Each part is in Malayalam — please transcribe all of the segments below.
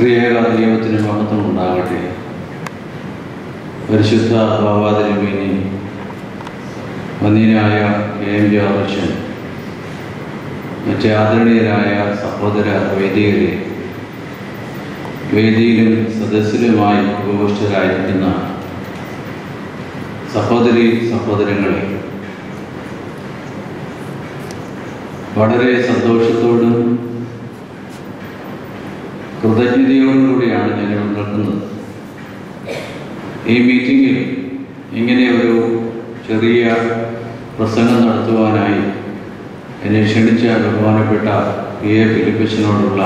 ക്രിയേക ദൈവത്തിന് മഹത്വം ഉണ്ടാകട്ടെ പരിശുദ്ധ ബാബാതിരുമേനി വന്യനായ കെ എം ജി ആദർശൻ മറ്റ് ആദരണീയരായ സഹോദര വൈദികരെ വേദിയിലും സദസ്സിലുമായി ഉപവിഷ്ടരായിരിക്കുന്ന സഹോദരി സഹോദരങ്ങളെ വളരെ സന്തോഷത്തോടും കൃതജ്ഞതയോടും കൂടിയാണ് ഞാൻ ഇവിടെ നിൽക്കുന്നത് ഈ മീറ്റിങ്ങിൽ ഇങ്ങനെ ഒരു ചെറിയ പ്രസംഗം നടത്തുവാനായി എന്നെ ക്ഷണിച്ച ബഹുമാനപ്പെട്ട പി എ ഫിലിപ്പച്ചനോടുള്ള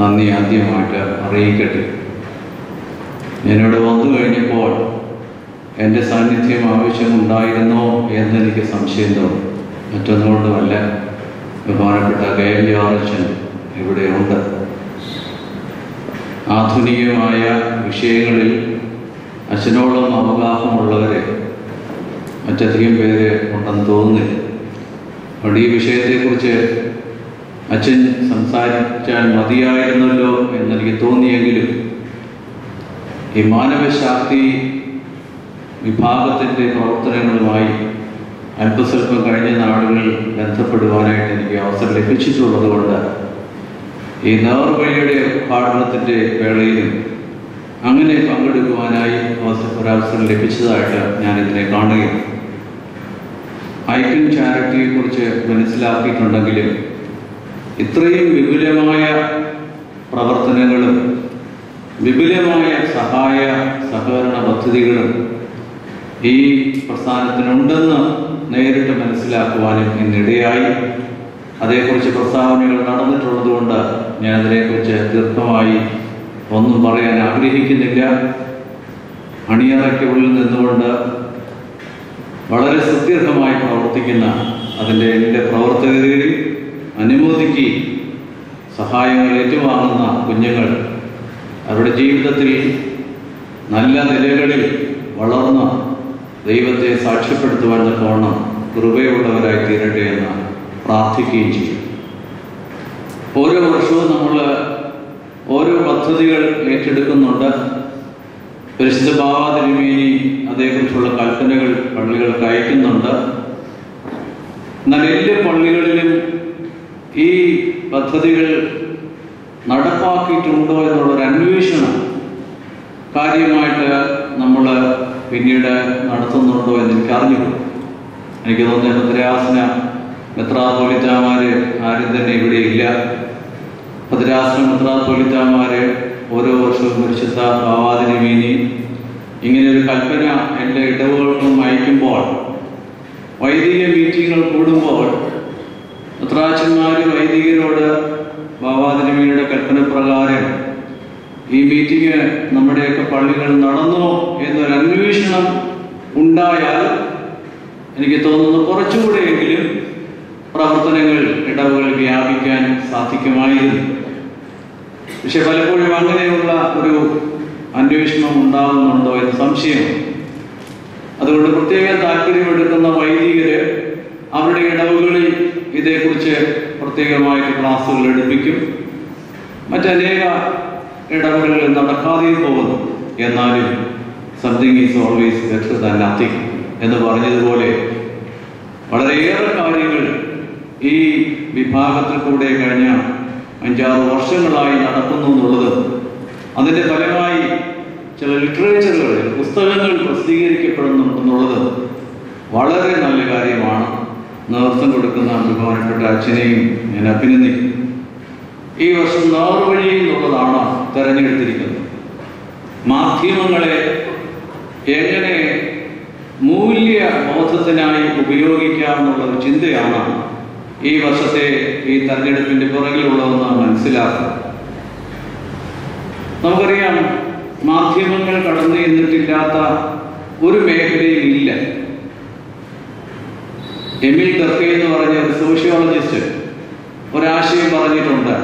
നന്ദി ആദ്യമായിട്ട് അറിയിക്കട്ടെ. ഞാനിവിടെ വന്നു കഴിഞ്ഞപ്പോൾ എന്റെ സാന്നിധ്യം ആവശ്യമുണ്ടായിരുന്നോ എന്നെനിക്ക് സംശയം തോന്നി. മറ്റൊന്നുകൊണ്ടുമല്ല ബഹുമാനപ്പെട്ട കെ എം ജോർജൻ ഇവിടെ ഉണ്ട്. ആധുനികമായ വിഷയങ്ങളിൽ അച്ഛനോളം അവഗാഹമുള്ളവരെ മറ്റധികം പേര് ഉണ്ടെന്ന് തോന്നുന്നില്ല. അതുകൊണ്ട് ഈ വിഷയത്തെക്കുറിച്ച് അച്ഛൻ സംസാരിച്ചാൽ മതിയായിരുന്നല്ലോ എന്നെനിക്ക് തോന്നിയെങ്കിലും ഈ മാനവശാക്തി വിഭാഗത്തിന്റെ പ്രവർത്തനങ്ങളുമായി അല്പസ്വല്പം കഴിഞ്ഞ നാടുകളിൽ ബന്ധപ്പെടുവാനായിട്ട് എനിക്ക് അവസരം ലഭിച്ചിട്ടുള്ളത് കൊണ്ട് ഈ നേർവഴിയുടെ പാഠനത്തിന്റെ വേളയിലും അങ്ങനെ പങ്കെടുക്കുവാനായി ഒരവസരം ലഭിച്ചതായിട്ട് ഞാൻ ഇതിനെ കാണുകയാണ്. ഐക്യൻ ചാരിറ്റിയെ കുറിച്ച് മനസ്സിലാക്കിയിട്ടുണ്ടെങ്കിലും ഇത്രയും വിപുലമായ പ്രവർത്തനങ്ങളും വിപുലമായ സഹായ സഹകരണ പദ്ധതികളും ഈ പ്രസ്ഥാനത്തിനുണ്ടെന്ന് നേരിട്ട് മനസ്സിലാക്കുവാനും ഇന്നിടയായി. അതേക്കുറിച്ച് പ്രസ്താവനകൾ നടന്നിട്ടുള്ളത് കൊണ്ട് ഞാൻ അതിനെക്കുറിച്ച് ദീർഘമായി ഒന്നും പറയാൻ ആഗ്രഹിക്കുന്നില്ല. അണിയറയ്ക്കുള്ളിൽ നിന്നുകൊണ്ട് വളരെ സുദീർഘമായി പ്രവർത്തിക്കുന്ന അതിന്റെ എന്റെ പ്രവർത്തകരെയും അനുമോദിക്കുകയും സഹായങ്ങൾ ഏറ്റുവാങ്ങുന്ന കുഞ്ഞുങ്ങൾ അവരുടെ ജീവിതത്തിൽ നല്ല നിലകളിൽ വളർന്ന് ദൈവത്തെ സാക്ഷ്യപ്പെടുത്തുവാൻ തക്കവണ്ണം കൃപയുള്ളവരായി തീരട്ടെ എന്ന് പ്രാർത്ഥിക്കുകയും ചെയ്യും. ഓരോ വർഷവും നമ്മൾ ഓരോ പദ്ധതികൾ ഏറ്റെടുക്കുന്നുണ്ട്. പരിശുദ്ധ ബാബാതിരുമേനി അതേക്കുറിച്ചുള്ള കൽപ്പനകൾ പള്ളികൾക്ക് അയക്കുന്നുണ്ട്. എന്നാൽ എല്ലാ പള്ളികളിലും ഈ പദ്ധതികൾ നടപ്പാക്കിയിട്ടുണ്ടോ എന്നുള്ളൊരു അന്വേഷണം കാര്യമായിട്ട് നമ്മൾ പിന്നീട് നടത്തുന്നുണ്ടോ എന്ന് എനിക്ക് അറിഞ്ഞു എനിക്ക് തോന്നുന്നു മെത്രാപോലിത്താമാര് ആരും തന്നെ ഇവിടെ ഇല്ല. മെത്രാപോലിത്താമാര് ഓരോ വർഷവും പരിശുദ്ധ ഭാവാദിനി മീനി ഇങ്ങനെ ഒരു കൽപ്പന എന്റെ ഇടവുകൾക്കും അയക്കുമ്പോൾ വൈദിക മീറ്റിങ്ങുകൾ കൂടുമ്പോൾ മെത്രാച്ചന്മാർ വൈദികരോട് ബാബാതിരുമീനിയുടെ കൽപ്പന പ്രകാരം ഈ മീറ്റിംഗ് നമ്മുടെയൊക്കെ പള്ളികളിൽ നടന്നോ എന്നൊരു അന്വേഷണം ഉണ്ടായാൽ എനിക്ക് തോന്നുന്നു കുറച്ചുകൂടെയെങ്കിലും പ്രവർത്തനങ്ങൾ ഇടവുകൾ വ്യാപിക്കാൻ സാധിക്കുമായിരുന്നു. പക്ഷെ പലപ്പോഴും അങ്ങനെയുള്ള ഒരു അന്വേഷണം ഉണ്ടാകുന്നുണ്ടോ എന്ന് സംശയം. അതുകൊണ്ട് പ്രത്യേകം താല്പര്യമെടുക്കുന്ന വൈദികര് അവരുടെ ഇടവുകളിൽ ഇതേക്കുറിച്ച് പ്രത്യേകമായിട്ട് ക്ലാസ്സുകൾ എടുപ്പിക്കും. മറ്റനേക ഇടവുകളിൽ നടക്കാതെയും പോകുന്നു എന്നാലും something is always better than nothing എന്ന് പറഞ്ഞതുപോലെ വളരെയേറെ കാര്യങ്ങൾ ഈ വിഭാഗത്തിൽ കൂടെ കഴിഞ്ഞ അഞ്ചാറ് വർഷങ്ങളായി നടക്കുന്നു എന്നുള്ളത് അതിന്റെ ഫലമായി ചില ലിറ്ററേച്ചറുകളിൽ പുസ്തകങ്ങൾ പ്രസിദ്ധീകരിക്കപ്പെടുന്നുണ്ടെന്നുള്ളത് വളരെ നല്ല കാര്യമാണ്. നേതൃത്വം കൊടുക്കുന്ന ബഹുമാനപ്പെട്ട അച്ഛനെയും ഞാൻ അഭിനന്ദിക്കുന്നു. ഈ വർഷം നേർവഴി എന്നുള്ളതാണ് തെരഞ്ഞെടുത്തിരിക്കുന്നത്. മാധ്യമങ്ങളെ എങ്ങനെ മൂല്യ ബോധത്തിനായി ഉപയോഗിക്കാം എന്നുള്ള ഒരു ചിന്തയാണ് ഈ വർഷത്തെ ഈ തെരഞ്ഞെടുപ്പിന്റെ പുറകിലുള്ളതെന്ന് മനസ്സിലാക്കുക. നമുക്കറിയാം മാധ്യമങ്ങൾ കടന്നു ചെന്നിട്ടില്ലാത്ത ഒരു മേഖലയും ഇല്ല. എമിൽ ദർക്കെ എന്ന് പറഞ്ഞ ഒരു സോഷ്യോളജിസ്റ്റ് ഒരാശയം പറഞ്ഞിട്ടുണ്ട്.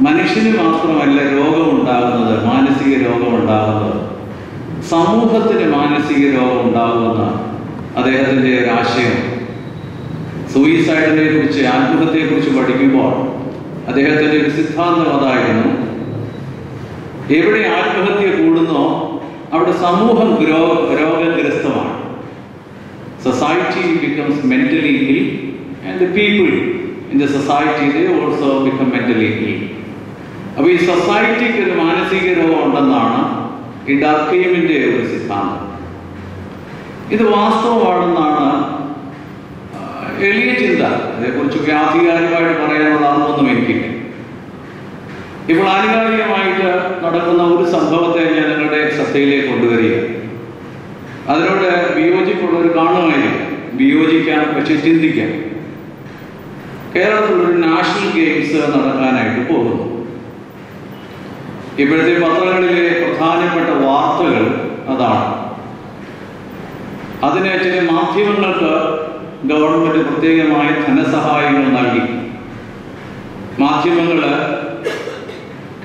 മനുഷ്യന് മാത്രമല്ല രോഗമുണ്ടാകുന്നത് മാനസിക രോഗമുണ്ടാകുന്നത് സമൂഹത്തിന് മാനസിക രോഗം ഉണ്ടാകുമെന്നാണ് അദ്ദേഹത്തിന്റെ ഒരാശയം സൂയിസൈഡിനെ കുറിച്ച് ആത്മഹത്യയെ കുറിച്ച് പഠിക്കുമ്പോൾ അദ്ദേഹത്തിന്റെ ഒരു സിദ്ധാന്തം അതായിരുന്നു എവിടെ ആത്മഹത്യ കൂടുന്നോ അവിടെ സമൂഹം ഗ്രോ രോഗഗ്രസ്തമാണ്. Society becomes mentally ill and the people in the society they also become mentally ill അപ്പോൾ ഈ സൊസൈറ്റിക്ക് ഒരു മാനസിക രോഗം ഉണ്ടെന്നാണ് ഈ ഡർക്കീമിന്റെ ഒരു സിദ്ധാന്തം. ഇത് വാസ്തവമാണെന്നാണ് എളിയ ചിന്ത അതേക്കുറിച്ചൊക്കെ ആധികാരികമായിട്ട് പറയാനുള്ള അറിവൊന്നും എനിക്കില്ല. ഇപ്പോൾ ആനുകാലികമായിട്ട് നടക്കുന്ന ഒരു സംഭവത്തെ ഞാൻ നിങ്ങളുടെ ശ്രദ്ധയിലേക്ക് കൊണ്ടുവരിക അതിനോട് വിയോജിപ്പുള്ളവർ കാണുമായിരിക്കും വിയോജിക്കാം പക്ഷെ ചിന്തിക്കാം കേരളത്തിലൊരു നാഷണൽ ഗെയിംസ് നടക്കാനായിട്ട് പോകുന്നു. ഇപ്പോഴത്തെ പത്രങ്ങളിലെ പ്രധാനപ്പെട്ട വാർത്തകൾ അതാണ്. അതിനെ ചില മാധ്യമങ്ങൾക്ക് ഗവൺമെന്റ് പ്രത്യേകമായ ധനസഹായങ്ങൾ നൽകി. മാധ്യമങ്ങൾ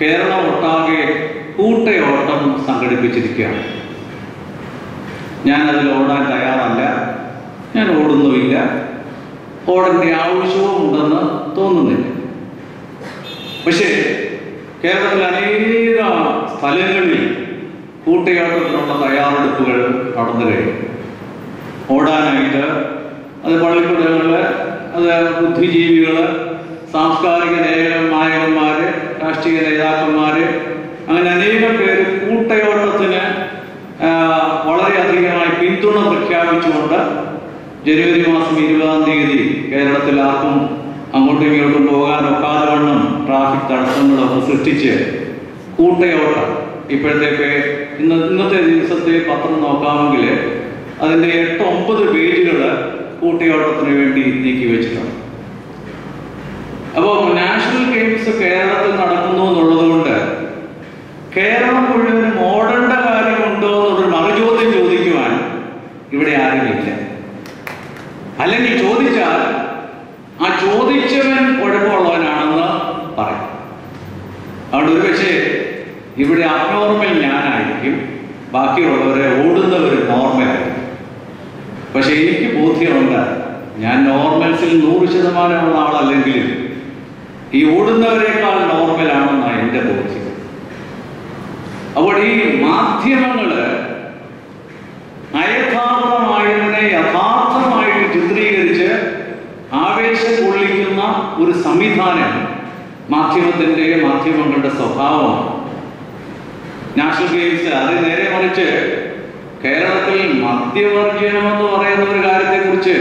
കേരളം ഒട്ടാകെ കൂട്ടയോട്ടം സംഘടിപ്പിച്ചിരിക്കുകയാണ്. ഞാൻ അതിൽ ഓടാൻ തയ്യാറല്ല. ഞാൻ ഓടുന്നുമില്ല. ഓടേണ്ട ആവശ്യവും ഉണ്ടെന്ന് തോന്നുന്നില്ല. പക്ഷേ കേരളത്തിലെ അനേക സ്ഥലങ്ങളിൽ കൂട്ടയോട്ടത്തിനുള്ള തയ്യാറെടുപ്പുകൾ നടന്നു കഴിഞ്ഞു. ഓടാനായിട്ട് അത് പള്ളിക്കൂടങ്ങൾ അത് ബുദ്ധിജീവികൾ സാംസ്കാരിക നേയ നായകന്മാര് രാഷ്ട്രീയ നേതാക്കന്മാര് അങ്ങനെ അനേകം പേര് കൂട്ടയോട്ടത്തിന് വളരെയധികമായി പിന്തുണ പ്രഖ്യാപിച്ചുകൊണ്ട് ജനുവരി മാസം ഇരുപതാം തീയതി കേരളത്തിൽ ആർക്കും അങ്ങോട്ടും ഇങ്ങോട്ടും പോകാൻ ഒക്കാതെ വണ്ണം ട്രാഫിക് തടസ്സങ്ങളൊക്കെ സൃഷ്ടിച്ച് കൂട്ടയോട്ടം. ഇപ്പോഴത്തെ ഇന്ന് ഇന്നത്തെ ദിവസത്തെ പത്രം നോക്കാമെങ്കിൽ അതിന്റെ എട്ട് ഒമ്പത് പേജുകൾ കൂട്ടയോട്ടത്തിന് വേണ്ടി നീക്കി വെച്ചിട്ടുണ്ട് അപ്പോൾ നാഷണൽ ഗെയിംസ് കേരളത്തിൽ നടക്കുന്നു എന്നുള്ളത് കൊണ്ട് കേരളം മുഴുവനും ഓടേണ്ട കാര്യമുണ്ടോ എന്നൊരു മറുചോദ്യം ചോദിക്കുവാൻ ഇവിടെ ആരുമില്ല. അല്ലെങ്കിൽ ചോദിച്ചാൽ ആ ചോദിച്ചവൻ കുഴപ്പമുള്ളവനാണെന്ന് പറയും. അതുകൊണ്ട് ഒരു പക്ഷേ ഇവിടെ അബ്നോർമൽ ഞാനായിരിക്കും ബാക്കിയുള്ളവരെ ഓടുന്നവർ നോർമലായിരിക്കും പക്ഷേ എനിക്ക് ബോധ്യമുണ്ട് ഞാൻ നോർമൽസിൽ നൂറ് ശതമാനമുള്ള ആളല്ലെങ്കിലും ഈ ഓടുന്നവരെക്കാൾ നോർമലാണെന്നാണ് എന്റെ ബോധ്യം. അപ്പോൾ ഈ മാധ്യമങ്ങൾ അയഥാർത്ഥമായതിനെ യഥാർത്ഥമായിട്ട് ചിത്രീകരിച്ച് ആവേശം കൊള്ളിക്കുന്ന ഒരു സംവിധാനം മാധ്യമത്തിന്റെ മാധ്യമങ്ങളുടെ സ്വഭാവമാണ്. നാഷണൽ ഗെയിംസ് അത് നേരെ മറിച്ച് കേരളത്തിൽ മധ്യവർഗീയമെന്ന് പറയുന്ന ഒരു കാര്യത്തെക്കുറിച്ച്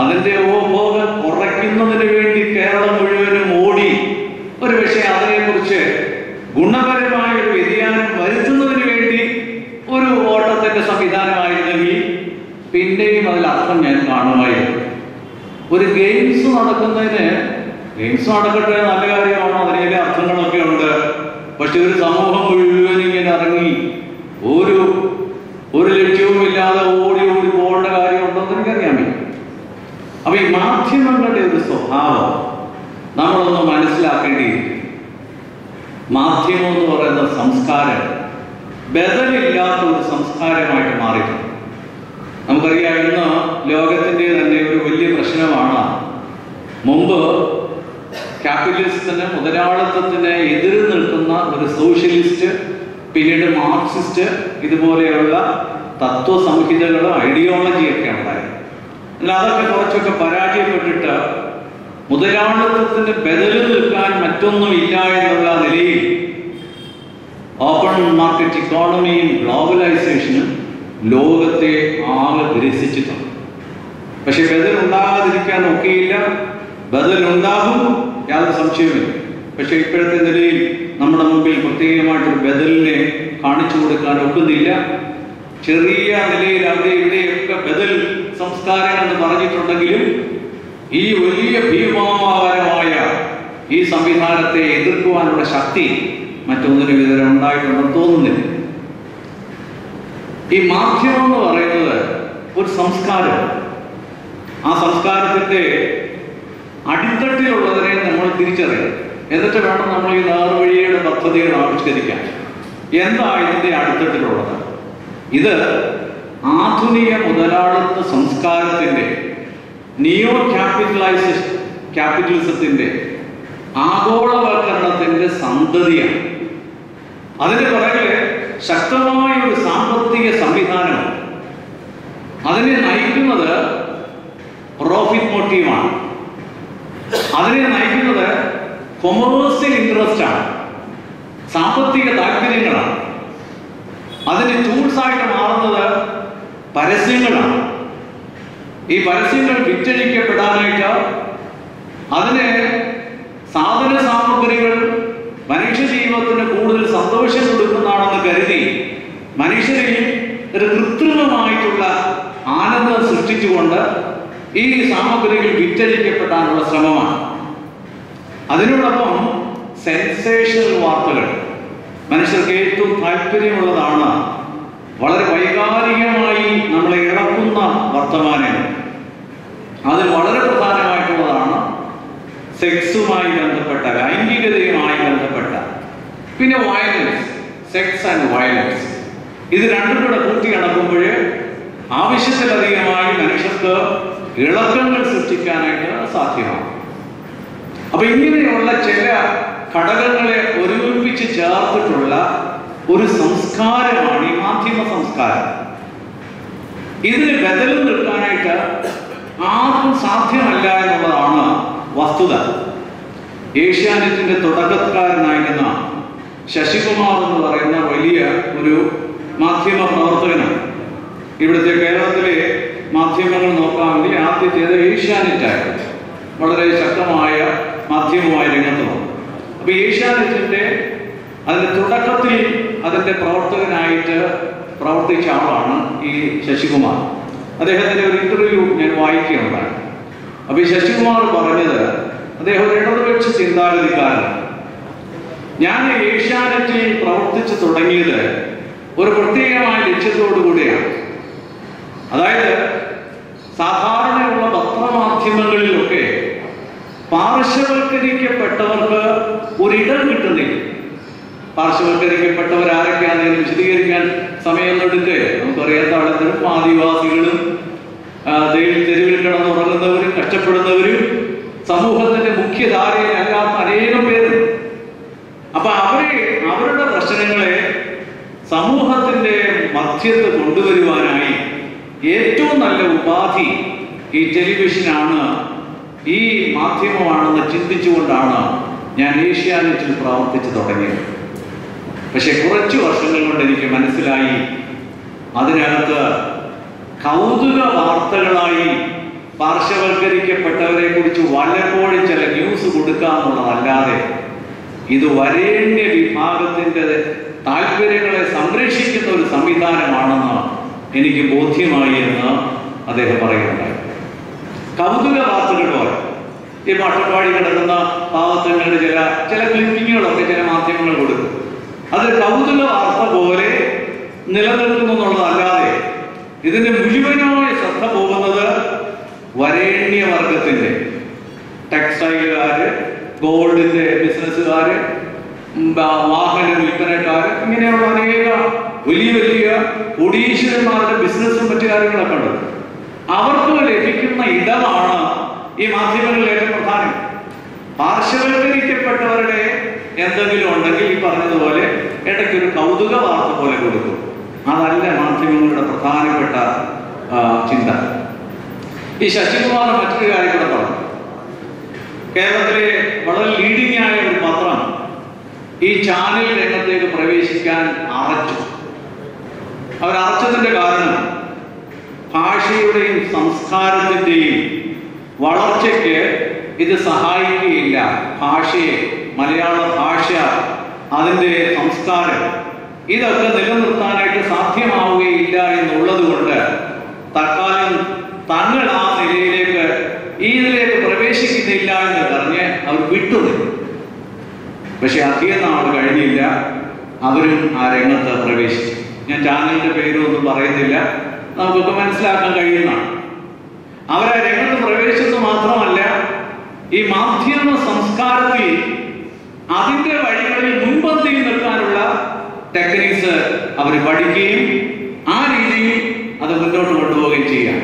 അതിന്റെ ഉപഭോഗം കുറയ്ക്കുന്നതിന് വേണ്ടി കേരളം മുഴുവനും ഓടി. ഒരു പക്ഷേ അതിനെക്കുറിച്ച് ഗുണപരമായ ഒരു വ്യതിയാനം വരുത്തുന്നതിന് വേണ്ടി ഒരു ഓട്ടത്തിന്റെ സംവിധാനമായിരുന്നെങ്കിൽ പിന്നെയും അതിൽ അർത്ഥം ഞാൻ കാണുമായിരുന്നു. ഒരു ഗെയിംസ് നടക്കുന്നതിന് ഗെയിംസ് നടക്കട്ടെ നല്ല കാര്യമാണ്? അതിനെ അർത്ഥങ്ങളൊക്കെ ഉണ്ട്. പക്ഷെ ഒരു സമൂഹം മുഴുവൻ ഇങ്ങനെ ഇറങ്ങി ഒരു ഒരു ലക്ഷ്യവും ഇല്ലാതെ ഓടി ഓടി പോകേണ്ട കാര്യമുണ്ടോ എന്ന് എനിക്കറിയാൻ പറ്റും അപ്പൊ ഈ മാധ്യമങ്ങളുടെ ഒരു സ്വഭാവം നമ്മളൊന്ന് മനസ്സിലാക്കേണ്ടി മാധ്യമം എന്ന് പറയുന്ന സംസ്കാരം ബദലില്ലാത്ത ഒരു സംസ്കാരമായിട്ട് മാറിയിട്ടുണ്ട്. നമുക്കറിയാം ഇന്ന് ലോകത്തിന്റെ തന്നെ ഒരു വലിയ പ്രശ്നമാണ് മുമ്പ് ക്യാപിറ്റലിസത്തിന് മുതലാളിത്തത്തിന് എതിര് നിൽക്കുന്ന ഒരു സോഷ്യലിസ്റ്റ് പിന്നീട് മാർക്സിസ്റ്റ് ഇതുപോലെയുള്ള തത്വസംഹിതകളും ഐഡിയോളജിയൊക്കെ ഉണ്ടായി എന്നാൽ അതൊക്കെ കുറച്ചൊക്കെ പരാജയപ്പെട്ടിട്ട് മുതലാളിത്തത്തിന്റെ ബദൽ നിൽക്കാൻ മറ്റൊന്നും ഇല്ല എന്നുള്ള നിലയിൽ ഓപ്പൺ മാർക്കറ്റ് ഇക്കോണമിയും ഗ്ലോബലൈസേഷനും ലോകത്തെ ആകെ ഗ്രസിച്ചിട്ടുണ്ട് പക്ഷെ ബദൽ ഉണ്ടാകാതിരിക്കാൻ ഒക്കെയില്ല. ബദൽ ഉണ്ടാകും യാതൊരു സംശയമില്ല പക്ഷെ ഇപ്പോഴത്തെ നിലയിൽ നമ്മുടെ മുമ്പിൽ പ്രത്യേകമായിട്ടൊരു ബദലിനെ കാണിച്ചു കൊടുക്കാൻ ഒക്കുന്നില്ല. ചെറിയ നിലയിൽ അവിടെ ഇവിടെയൊക്കെ ബദൽ സംസ്കാരം എന്ന് പറഞ്ഞിട്ടുണ്ടെങ്കിലും ഈ വലിയ ഭീമാകാരമായ ഈ സംവിധാനത്തെ എതിർക്കുവാനുള്ള ശക്തി മറ്റൊന്നിനും ഇതുവരെ ഉണ്ടായിട്ടുണ്ടെന്ന് തോന്നുന്നില്ല. ഈ മാധ്യമം എന്ന് പറയുന്നത് ഒരു സംസ്കാരം. ആ സംസ്കാരത്തിന്റെ അടിത്തട്ടിലുള്ളതിനെ നമ്മൾ തിരിച്ചറിയണം. എന്നിട്ട് വേണം നമ്മൾ ഈ നേർവഴിയുടെ പദ്ധതികൾ ആവിഷ്കരിക്കാൻ. എന്താ ഇതിന്റെ അടിത്തട്ടിലുള്ളത്? ഇത് ആധുനിക മുതലാളിത്ത സംസ്കാരത്തിന്റെ നിയോ ക്യാപിറ്റലൈസേഷൻ ക്യാപിറ്റലിസത്തിന്റെ ആഗോളവൽക്കരണത്തിന്റെ സന്തതിയാണ് അതിന് പുറകിൽ ശക്തമായ ഒരു സാമ്പത്തിക സംവിധാനം. അതിനെ നയിക്കുന്നത് പ്രോഫിറ്റ് മോട്ടീവാണ് അതിനെ നയിക്കുന്നത് കൊമേഴ്സ്യൽ ഇൻട്രസ്റ്റ് ആണ്. സാമ്പത്തിക താല്പര്യങ്ങളാണ് അതിന് ടൂൾസ് ആയിട്ട് മാറുന്നത് പരസ്യങ്ങളാണ്. ഈ പരസ്യങ്ങൾ വിറ്റഴിക്കപ്പെടാനായിട്ട് അതിനെ സാധന സാമഗ്രികൾ മനുഷ്യ ജീവിതത്തിന് കൂടുതൽ സന്തോഷം കൊടുക്കുന്നതാണെന്ന് കരുതി മനുഷ്യരിൽ ഒരു കൃത്രിമമായിട്ടുള്ള ആനന്ദം സൃഷ്ടിച്ചുകൊണ്ട് ഈ സാമഗ്രികൾ വിറ്റഴിക്കപ്പെടാനുള്ള ശ്രമമാണ്. അതിനോടൊപ്പം സെൻസേഷണൽ വാർത്തകൾ. മനുഷ്യർക്ക് ഏറ്റവും താല്പര്യമുള്ളതാണ് വളരെ വൈകാരികമായി നമ്മളെ ഇറക്കുന്ന വർത്തമാനങ്ങൾ. അത് വളരെ പ്രധാനമായിട്ടുള്ളതാണ് സെക്സുമായി ബന്ധപ്പെട്ട ലൈംഗികതയുമായി ബന്ധപ്പെട്ട പിന്നെ വയലൻസ് സെക്സ് ആൻഡ് വയലൻസ് ഇത് രണ്ടും കൂടെ കൂട്ടി കണക്കുമ്പോൾ ആവശ്യത്തിലധികമായി മനുഷ്യർക്ക് ഇളക്കങ്ങൾ സൃഷ്ടിക്കാനായിട്ട് സാധ്യമാണ്. അപ്പൊ ഇങ്ങനെയുള്ള ചില ഘടകങ്ങളെ ഒരുമിപ്പിച്ച് ചേർത്തിട്ടുള്ള ഒരു സംസ്കാരമാണ് ഈ മാധ്യമ സംസ്കാരം. ഇതിന് ബദലും നിൽക്കാനായിട്ട് ആർക്കും സാധ്യമല്ല എന്നുള്ളതാണ് വസ്തുത. ഏഷ്യാനെറ്റിന്റെ തുടക്കക്കാരനായിരുന്ന ശശികുമാർ എന്ന് പറയുന്ന വലിയ ഒരു മാധ്യമ പ്രവർത്തകനാണ്. ഇവിടുത്തെ കേരളത്തിലെ മാധ്യമങ്ങൾ നോക്കാമെങ്കിൽ ആദ്യത്തേത് ഏഷ്യാനെറ്റായിരുന്നു വളരെ ശക്തമായ മാധ്യമമായി രംഗത്ത് വന്നു അപ്പൊ ഏഷ്യാനെറ്റിന്റെ അതിന്റെ തുടക്കത്തിൽ അതിന്റെ പ്രവർത്തകനായിട്ട് പ്രവർത്തിച്ച ആളാണ് ഈ ശശികുമാർ. അദ്ദേഹത്തിന്റെ ഒരു ഇന്റർവ്യൂ ഞാൻ വായിക്കുകയുണ്ടായി. അപ്പൊ ഈ ശശികുമാർ പറഞ്ഞത് അദ്ദേഹം ഒരു ഇടതുപക്ഷ ചിന്താഗതിക്കാരൻ. ഞാൻ ഏഷ്യാനെറ്റിൽ പ്രവർത്തിച്ചു തുടങ്ങിയത് ഒരു പ്രത്യേകമായ ലക്ഷ്യത്തോടു കൂടിയാണ്. അതായത് സാധാരണയുള്ള പത്രമാധ്യമങ്ങളിലൊക്കെ പാർശ്വവൽക്കരിക്കപ്പെട്ടവർക്ക് ഒരിടം കിട്ടുന്നില്ല. പാർശ്വവൽക്കരിക്കപ്പെട്ടവർ ആരൊക്കെയാണെന്ന് വിശദീകരിക്കാൻ സമയം എടുക്കുക നമുക്കറിയാത്ത ആളുകളും ആദിവാസികളും തെരുവിൽ കിടന്ന് ഉറങ്ങുന്നവരും കഷ്ടപ്പെടുന്നവരും സമൂഹത്തിന്റെ മുഖ്യധാരയിലല്ലാത്ത അനേകം പേര്. അപ്പൊ അവരെ അവരുടെ പ്രശ്നങ്ങളെ സമൂഹത്തിന്റെ മധ്യത്ത് കൊണ്ടുവരുവാനായി ഏറ്റവും നല്ല ഉപാധി ഈ ടെലിവിഷനാണ് ഈ മാധ്യമമാണെന്ന് ചിന്തിച്ചുകൊണ്ടാണ് ഞാൻ ഏഷ്യാനെറ്റിൽ പ്രവർത്തിച്ചു തുടങ്ങിയത്. പക്ഷെ കുറച്ചു വർഷങ്ങൾ കൊണ്ട് എനിക്ക് മനസ്സിലായി. അതിനകത്ത് കൗതുക വാർത്തകളായി പാർശ്വവൽക്കരിക്കപ്പെട്ടവരെ കുറിച്ച് വല്ലപ്പോഴും ചില ന്യൂസ് കൊടുക്കാന്നുള്ളതല്ലാതെ ഇത് വരേണ്യ വിഭാഗത്തിന്റെ താല്പര്യങ്ങളെ സംരക്ഷിക്കുന്ന ഒരു സംവിധാനമാണെന്ന് എനിക്ക് ബോധ്യമായി എന്ന് അദ്ദേഹം പറയുന്നുണ്ടായി കൗതുക വാർത്തകൾ പോലെ. ഈ പാട്ടപ്പാടി കിടക്കുന്ന പാവത്തങ്ങളുടെ ചില ചില ക്ലിപ്പിങ്ങുകളൊക്കെ ചില മാധ്യമങ്ങൾ കൊടുക്കും. അത് കൗതുക വാർത്ത പോലെ നിലനിൽക്കുന്നു എന്നുള്ളതല്ലാതെ ഇതിന്റെ മുഴുവനായ ശ്രദ്ധ പോകുന്നത് വരേണ്യ വർഗത്തിന്റെ ടെക്സ്റ്റൈലുകാര് ഗോൾഡിന്റെ ബിസിനസ്സുകാര് വാഹന വിൽപ്പനക്കാര് ഇങ്ങനെയുള്ള അനേക വലിയ വലിയ കോടീശ്വരന്മാരുടെ ബിസിനസ്സും മറ്റു കാര്യങ്ങളൊക്കെ ഉണ്ട്. അവർക്ക് ലഭിക്കുന്ന ഇടമാണ് ഈ മാധ്യമങ്ങളിൽ പ്രധാനം. പാർശ്വവൽക്കരിക്കപ്പെട്ടവരുടെ എന്തെങ്കിലും ഉണ്ടെങ്കിൽ ഈ പറഞ്ഞതുപോലെ ഇടയ്ക്ക് ഒരു കൗതുക വാർത്ത പോലെ കൊടുക്കും. അതല്ല മാധ്യമങ്ങളുടെ പ്രധാനപ്പെട്ട ചിന്ത. ഈ ശശികുമാർ മറ്റൊരു കാര്യം കൂടെ പറഞ്ഞു. കേരളത്തിലെ വളരെ ലീഡിംഗ് ആയ ഒരു പത്രം ഈ ചാനൽ രംഗത്തേക്ക് പ്രവേശിക്കാൻ അറച്ചു. അവർ അറച്ചതിന്റെ കാരണം ഭാഷയുടെയും സംസ്കാരത്തിന്റെയും വളർച്ചയ്ക്ക് ഇത് സഹായിക്കുകയില്ല. ഭാഷയെ മലയാള ഭാഷ അതിന്റെ സംസ്കാരം ഇതൊക്കെ നിലനിർത്താനായിട്ട് സാധ്യമാവുകയില്ല എന്നുള്ളത് കൊണ്ട് തൽക്കാലം തങ്ങൾ ആ നിലയിലേക്ക് ഇതിലേക്ക് പ്രവേശിക്കുന്നില്ല എന്ന് പറഞ്ഞ് അവർ വിട്ടു പക്ഷെ അധികം നാൾ കഴിഞ്ഞില്ല അവരും ആ രംഗത്ത് പ്രവേശിച്ചു. ഞാൻ ചാനലിന്റെ പേരൊന്നും പറയുന്നില്ല നമുക്കൊക്കെ മനസ്സിലാക്കാൻ കഴിയുന്നതാണ്. അവരെ രംഗത്ത് പ്രവേശിച്ചത് മാത്രമല്ല ഈ മാധ്യമ സംസ്കാരത്തിൽ അതിന്റെ വഴികളിൽ മുൻപന്തിയിൽ നിൽക്കാനുള്ള ടെക്നിക്സ് അവർ പഠിക്കുകയും ആ രീതിയിൽ അത് മുന്നോട്ട് കൊണ്ടുപോവുകയും ചെയ്യാം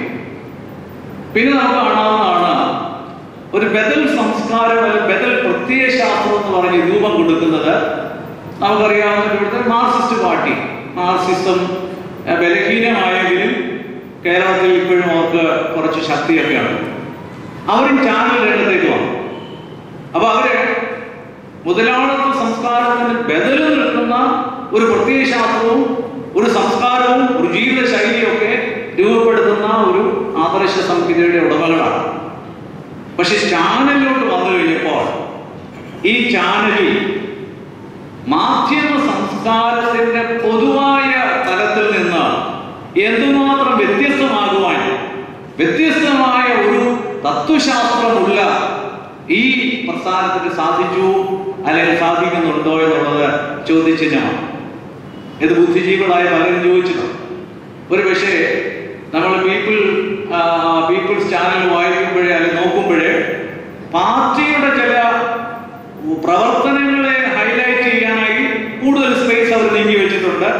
പിന്നെ നമുക്ക് കാണാവുന്നതാണ് ഒരു ബദൽ സംസ്കാരം അല്ലെങ്കിൽ ബദൽ പ്രത്യയശാസ്ത്രം എന്ന് പറഞ്ഞ് രൂപം കൊടുക്കുന്നത് നമുക്കറിയാവുന്ന ഇവിടുത്തെ മാർക്സിസ്റ്റ് പാർട്ടി. മാർക്സിസം ബലഹീനമായെങ്കിലും കേരളത്തിൽ ഇപ്പോഴും അവർക്ക് കുറച്ച് ശക്തിയൊക്കെയാണ് അവരും ചാനൽ രംഗത്തേക്ക് വന്നു. അപ്പൊ അവർ മുതലാളിത്ത സംസ്കാരത്തിന് ബദൽ നിൽക്കുന്ന ഒരു പ്രത്യയശാസ്ത്രവും ഒരു സംസ്കാരവും ഒരു ജീവിത ശൈലിയും ഒക്കെ രൂപപ്പെടുത്തുന്ന ഒരു ആദർശ സംഹിതയുടെ ഉടമകളാണ്. പക്ഷെ ചാനലിലോട്ട് വന്നു കഴിഞ്ഞപ്പോൾ ഈ ചാനലിൽ മാധ്യമ സംസ്കാരത്തിന്റെ പൊതുവായ തലത്തിൽ നിന്ന് എന്തുമാത്രം വ്യത്യസ്തമാകുവാൻ വ്യത്യസ്തമായ ഒരു തത്വശാസ്ത്രമുള്ള ഈ പ്രസ്ഥാനത്തിന് സാധിച്ചു അല്ലെങ്കിൽ സാധിക്കുന്നുണ്ടോ എന്നുള്ളത് ചോദ്യചിഹ്നമാണ്. ഇത് ബുദ്ധിജീവികളായ പലരും ചോദിച്ചിട്ടുണ്ട്. ഒരു പക്ഷേ നമ്മൾ പീപ്പിൾ പീപ്പിൾസ് ചാനൽ വായിക്കുമ്പോഴേ അല്ലെങ്കിൽ നോക്കുമ്പോഴേ പാർട്ടിയുടെ ചില പ്രവർത്തനങ്ങളെ ഹൈലൈറ്റ് ചെയ്യാനായി കൂടുതൽ സ്പേസ് അവർ നീക്കി വെച്ചിട്ടുണ്ട്.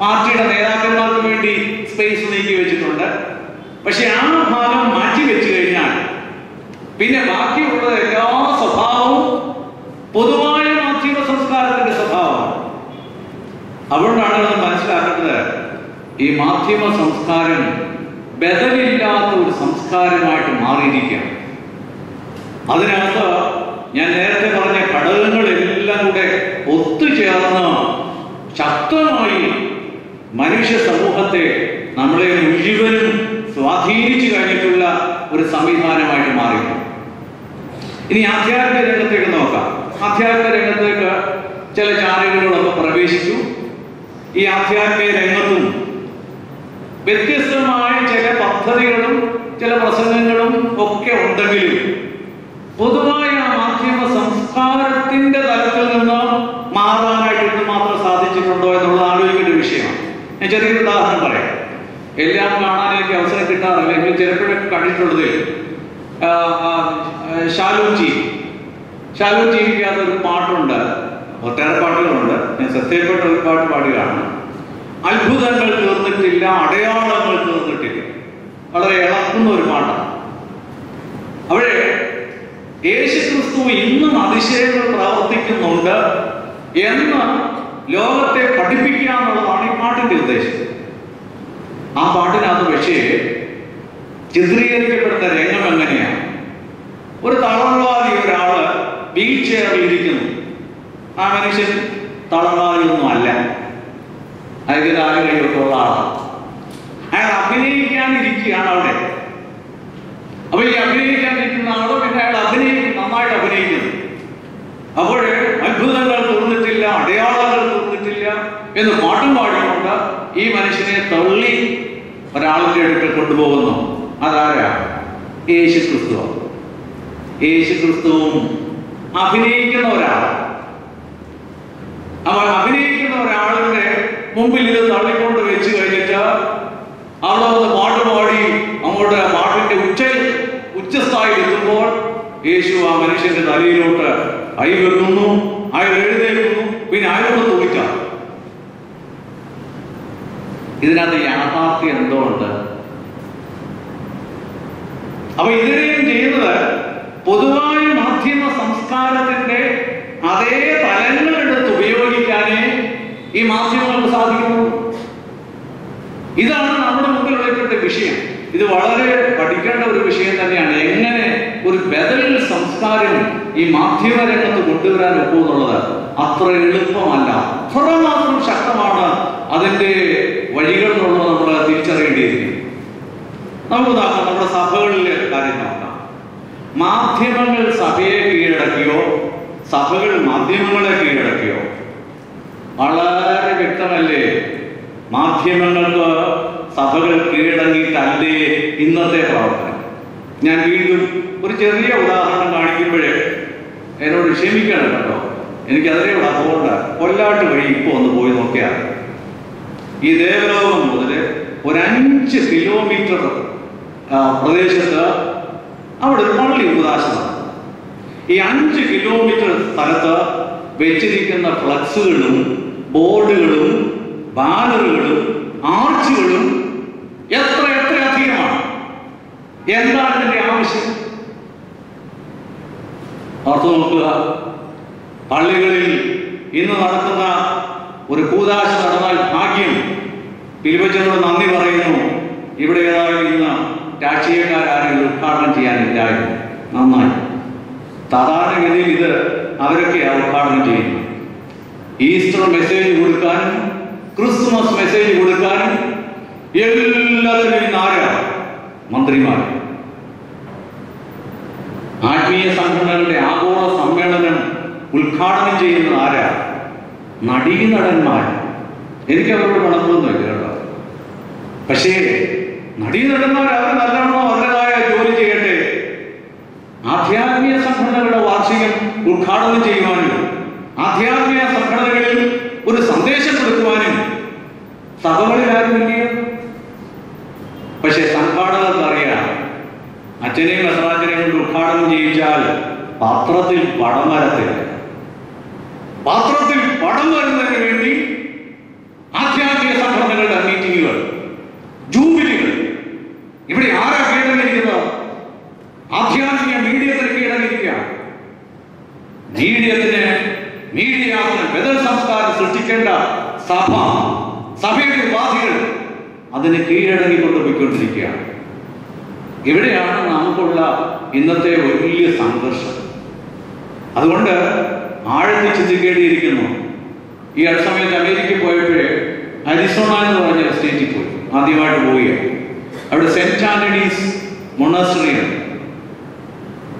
പാർട്ടിയുടെ നേതാക്കന്മാർക്ക് വേണ്ടി സ്പേസ് നീക്കി വെച്ചിട്ടുണ്ട്. പക്ഷെ ആ ഭാഗം മാറ്റി വെച്ച് കഴിഞ്ഞാൽ പിന്നെ ബാക്കിയുള്ള എല്ലാ സ്വഭാവവും പൊതുവായ മാധ്യമ സംസ്കാരത്തിന്റെ സ്വഭാവമാണ് അതുകൊണ്ടാണ് നമ്മൾ മനസ്സിലാക്കേണ്ടത് ഈ മാധ്യമ സംസ്കാരം ബദലില്ലാത്ത ഒരു സംസ്കാരമായിട്ട് മാറിയിരിക്കുകയാണ്. അതിനകത്ത് ഞാൻ നേരത്തെ പറഞ്ഞ ഘടകങ്ങളെല്ലാം കൂടെ ഒത്തുചേർന്ന് ശക്തമായി മനുഷ്യ സമൂഹത്തെ നമ്മളെ മുഴുവനും സ്വാധീനിച്ചു കഴിഞ്ഞിട്ടുള്ള ഒരു സംവിധാനമായിട്ട് മാറി ഇനി ആധ്യാത്മിക രംഗത്തേക്ക് നോക്കാം. ആധ്യാത്മിക രംഗത്തേക്ക് ചില ചാനലുകളൊക്കെ പ്രവേശിച്ചു. ഈ ആധ്യാത്മിക രംഗത്തും വ്യത്യസ്തമായ ചില പദ്ധതികളും ചില പ്രസംഗങ്ങളും ഒക്കെ ഉണ്ടെങ്കിലും പൊതുവായ മാധ്യമ സംസ്കാരത്തിന്റെ തലത്തിൽ നിന്ന് മാറാനായിട്ട് ഇത് മാത്രം സാധിച്ചിട്ടുണ്ടോ എന്നുള്ളത് ആലോചിക്കേണ്ട വിഷയമാണ്. ഞാൻ ചെറിയൊരു ഉദാഹരണം പറയാം. എല്ലാം കാണാൻ എനിക്ക് അവസരം കിട്ടാറില്ല. എങ്കിലും ചിലപ്പോഴൊക്കെ കണ്ടിട്ടുള്ളത് ഷാലൂജി ഷാലൂജി ഷാലൂജിക്കകത്ത് പാട്ടുണ്ട്. ഒട്ടേറെ പാട്ടുകളുണ്ട്. ഞാൻ ശ്രദ്ധയിൽപ്പെട്ട ഒരു പാട്ട് പാടുകയാണ് അത്ഭുതങ്ങൾ തീർന്നിട്ടില്ല അടയാളങ്ങൾ തീർന്നിട്ടില്ല വളരെ ഇളക്കുന്ന ഒരു പാട്ടാണ് അവിടെ യേശു ക്രിസ്തു ഇന്നും അതിശയങ്ങൾ പ്രവർത്തിക്കുന്നുണ്ട് എന്ന് ലോകത്തെ പഠിപ്പിക്കുക എന്നുള്ളതാണ് ഈ പാട്ടിന്റെ ഉദ്ദേശം. ആ പാട്ടിനകത്ത് പക്ഷേ ചിത്രീകരിക്കപ്പെടുന്ന രംഗം എങ്ങനെയാണ്? ഒരു തളർവാദി ഒരാൾ വീൽ ചെയറിൽ ഇരിക്കുന്നു. ആ മനുഷ്യൻ തളർവാദിയൊന്നും അല്ല. നാല് കഴിവൊക്കെ ഉള്ള ആളാണ്. അയാൾ അഭിനയിക്കാനിരിക്കുകയാണ് അവിടെ. അപ്പൊ ഈ അഭിനയിക്കാനിരിക്കുന്ന ആൾ പിന്നെ അയാൾ അഭിനയിക്കും നന്നായിട്ട് അഭിനയിക്കുന്നു അപ്പോൾ അത്ഭുതങ്ങൾ തോന്നിട്ടില്ല അടയാളങ്ങൾ തോന്നിട്ടില്ല എന്ന് പാട്ടും പാടിക്കൊണ്ട് ഈ മനുഷ്യനെ തള്ളി ഒരാളിന്റെ അടുക്കൽ കൊണ്ടുപോകുന്നു. അതാരാ? യേശു ക്രിസ്തു യേശു ക്രിസ്തുവും അഭിനയിക്കുന്ന ഒരാൾ. അവൻ അഭിനയിക്കുന്ന ഒരാളുടെ മുമ്പിൽ ഇത് തള്ളിക്കൊണ്ട് വെച്ച് കഴിഞ്ഞിട്ട് അവിടെ വന്ന് പാട്ടുപാടി അങ്ങോട്ട് പാട്ടിന്റെ ഉച്ച ഉച്ചസ്ഥായിൽ എത്തുമ്പോൾ യേശു ആ മനുഷ്യന്റെ തലയിലോട്ട് ഐ വെക്കുന്നു അയാൾ എഴുന്നേൽക്കുന്നു പിന്നെ അയാളൊന്ന് തുളിക്കാം ഇതിനകത്ത് യാഥാർത്ഥ്യം എന്തോ ഉണ്ട് അപ്പൊ ഇതിനെയും ചെയ്യുന്നത് പൊതുവായ മാധ്യമ സംസ്കാരത്തിന്റെ അതേ തലങ്ങളെടുത്ത് ഉപയോഗിക്കാനേ ഈ മാധ്യമങ്ങൾക്ക് സാധിക്കുന്നു. ഇതാണ് നമ്മുടെ മുമ്പിലുള്ള ഇപ്പോഴത്തെ വിഷയം. ഇത് വളരെ പഠിക്കേണ്ട ഒരു വിഷയം തന്നെയാണ്. എങ്ങനെ ഒരു ബദൽ സംസ്കാരം ഈ മാധ്യമ രംഗത്ത് കൊണ്ടുവരാൻ ഒക്കുമെന്നുള്ളത് അത്ര എളുപ്പമല്ല. അത്രമാത്രം ശക്തമാണ് അതിന്റെ വഴികൾ എന്നുള്ളത് നമ്മൾ തിരിച്ചറിയേണ്ടിയിരിക്കുന്നു. നമുക്ക് നോക്കാം നമ്മുടെ സഭകളിലെ കാര്യം നോക്കാം. മാധ്യമങ്ങൾ സഭയെ കീഴടക്കിയോ? സഭകൾ മാധ്യമങ്ങളെ കീഴടക്കിയോ? വളരെ വ്യക്തമല്ലേ? മാധ്യമങ്ങൾക്ക് സഭകൾ കീഴടങ്ങിയിട്ടല്ലേ ഇന്നത്തെ പ്രവർത്തനം? ഞാൻ വീണ്ടും ഒരു ചെറിയ ഉദാഹരണം കാണിക്കുമ്പോഴേ എന്നോട് ക്ഷമിക്കണം കേട്ടോ. എനിക്ക് ഉള്ള. അതുകൊണ്ട് കൊല്ലാട്ട് വഴി ഇപ്പോൾ ഒന്ന് പോയി നോക്കിയാൽ ഈ ദേവലോകം മുതൽ ഒരു അഞ്ച് കിലോമീറ്റർ പ്രദേശത്ത് അവിടെ ഒരു പള്ളി ഉപദാശം ഈ അഞ്ച് കിലോമീറ്റർ സ്ഥലത്ത് വെച്ചിരിക്കുന്ന ഫ്ലക്സുകളും ബോർഡുകളും ബാനറുകളും ആർച്ചുകളും എത്ര എത്ര അധികമാണ്? എന്താണ് ഇതിന്റെ ആവശ്യം? ഓർത്തു നോക്കുക. പള്ളികളിൽ ഇന്ന് നടക്കുന്ന ഒരു കൂതാശ നടന്നാൽ ഭാഗ്യം. പിരിവച്ചനോട് നന്ദി പറയുന്നു. ഇവിടെ ഏതായാലും ഇന്ന് രാഷ്ട്രീയക്കാരും ഉദ്ഘാടനം ചെയ്യാനില്ലായിരുന്നു. നന്നായി. സാധാരണഗതിയിൽ ഇത് അവരൊക്കെയാണ് ഉദ്ഘാടനം ചെയ്യുന്നത്. ഈസ്റ്റർ മെസ്സേജ് കൊടുക്കാനും ക്രിസ്മസ് മെസ്സേജ് കൊടുക്കാനും എല്ലാത്തിനും ഇന്ന് ആരാ മന്ത്രിമാർ ആത്മീയ സംഘടനകളുടെ ആഗോള സമ്മേളനം ഉദ്ഘാടനം ചെയ്യുന്നത് ആരാ? നടീനടന്മാർ. എനിക്ക് അവരോട് പണമൊന്നുമില്ല കേട്ടോ. പക്ഷേ നടീനടന്മാർ അവർ നല്ലോണം അവരുടേതായ ജോലി ചെയ്യട്ടെ. ആധ്യാത്മിക സംഘടനകളുടെ വാർഷികം ഉദ്ഘാടനം ചെയ്യുവാനും ആധ്യാത്മിക സംഘടനകളിൽ ഒരു സന്ദേശം കൊടുക്കുവാനും സഭകളിൽ ആരുമില്ല പക്ഷെ സംഘാടകർക്ക് അറിയാം അച്ഛനെയും മെസറാച്ചനെയും കൊണ്ട് ഉദ്ഘാടനം ചെയ്യിച്ചാൽ പാത്രത്തിൽ പടം വരത്തില്ല. പാത്രത്തിൽ പടം വരുന്നതിന് വേണ്ടി ആധ്യാത്മിക സംഘടനകളുടെ മീറ്റിങ്ങുകൾ ജൂബിലികൾ. ഇവിടെ ആരാ കീഴടങ്ങിയിരിക്കുന്നത് ആധ്യാത്മിക മീഡിയത്തിന് കീഴടങ്ങിയിരിക്കുകയാണ്. മീഡിയത്തിന് മീഡിയാസിന് ബദൽ സംസ്കാരം സൃഷ്ടിക്കേണ്ട സഭ സഭയുടെ ഉപാധികൾ അതിന് കീഴടങ്ങിക്കൊണ്ട് പോയിക്കൊണ്ടിരിക്കുകയാണ് ഇവിടെയാണ് നമുക്കുള്ള ഇന്നത്തെ വലിയ സംഘർഷം. അതുകൊണ്ട് ആഴത്തിൽ ചിന്തിക്കേണ്ടിയിരിക്കുന്നു. ഈ അടുത്ത സമയത്ത് അമേരിക്കയിൽ പോയപ്പോഴേ അരിസോണ എന്ന് പറഞ്ഞ സ്റ്റേറ്റിൽ പോയി. ആദ്യമായിട്ട് പോവുകയാണ് അവിടെ സെന്റ് ആന്റണീസ് മൊണാസ്ട്രിയാണ്